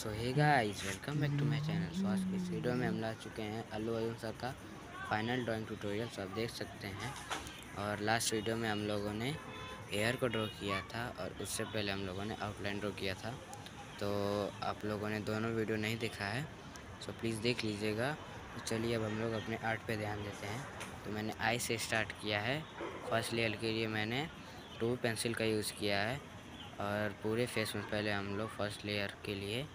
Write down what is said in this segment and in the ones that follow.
So hey guys, welcome back to my channel so आज की इस वीडियो में हम ला चुके हैं अल्लू अर्जुन सर का फाइनल ड्राइंग ट्यूटोरियल सो आप देख सकते हैं। और लास्ट वीडियो में हम लोगों ने एयर को ड्रॉ किया था और उससे पहले हम लोगों ने आउटलाइन ड्रॉ किया था। तो आप लोगों ने दोनों वीडियो नहीं देखा है, सो प्लीज़ देख लीजिएगा। तो चलिए अब हम लोग अपने आर्ट पे ध्यान देते हैं। तो मैंने आई से स्टार्ट किया है। फ़र्स्ट लेयर के लिए मैंने टू पेंसिल का यूज़ किया है। और पूरे फेस में पहले हम लोग फ़र्स्ट लेयर के लिए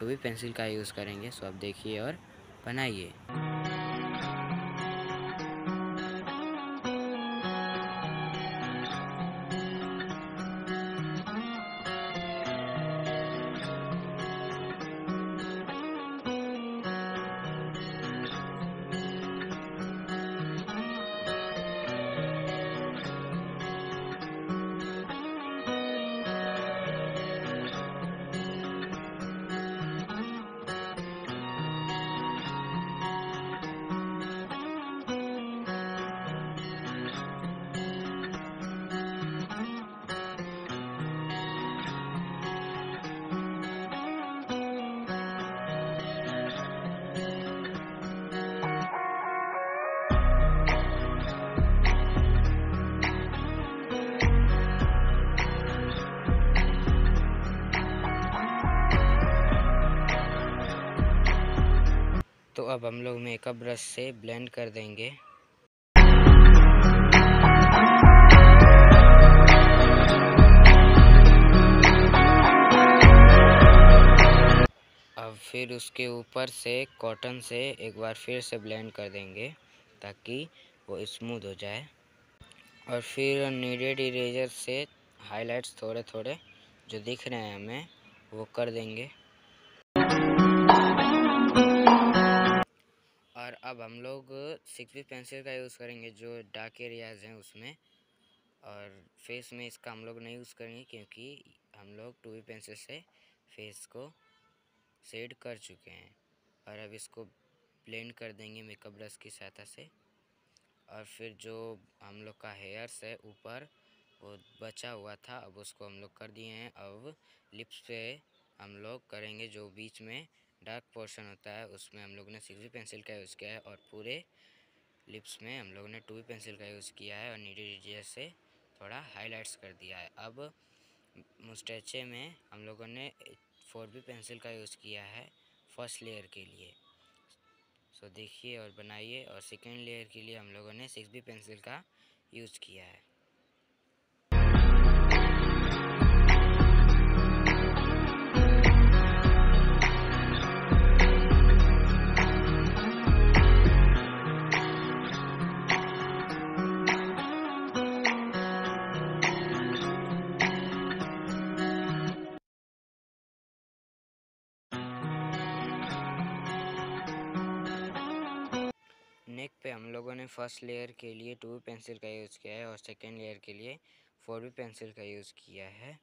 टू भी पेंसिल का यूज़ करेंगे सो आप देखिए और बनाइए। अब हम लोग मेकअप ब्रश से ब्लेंड कर देंगे। अब फिर उसके ऊपर से कॉटन से एक बार फिर से ब्लेंड कर देंगे, ताकि वो स्मूथ हो जाए। और फिर नीडेड इरेजर से हाइलाइट्स थोड़े थोड़े जो दिख रहे हैं हमें, वो कर देंगे। अब हम लोग सिक्स बी पेंसिल का यूज़ करेंगे, जो डार्क एरियाज़ हैं उसमें। और फेस में इसका हम लोग नहीं यूज़ करेंगे, क्योंकि हम लोग टू बी पेंसिल से फेस को शेड कर चुके हैं। और अब इसको ब्लेंड कर देंगे मेकअप ब्रश की सहायता से। और फिर जो हम लोग का हेयर्स है ऊपर, वो बचा हुआ था, अब उसको हम लोग कर दिए हैं। अब लिप्स पे हम लोग करेंगे जो बीच में डार्क पोर्शन होता है, उसमें हम लोग ने सिक्स बी पेंसिल का यूज़ किया है और पूरे लिप्स में हम लोग ने टू बी पेंसिल का यूज़ किया है और नीडी से थोड़ा हाइलाइट्स कर दिया है। अब मुस्टैचे में हम लोगों ने फोर बी पेंसिल का यूज़ किया है फ़र्स्ट लेयर के लिए। सो देखिए और बनाइए और सेकेंड लेयर के लिए हम लोगों ने सिक्स बी पेंसिल का यूज़ किया है। लोगों ने फ़र्स्ट लेयर के लिए टू पेंसिल का यूज़ किया है और सेकेंड लेयर के लिए फोर पेंसिल का यूज़ किया है।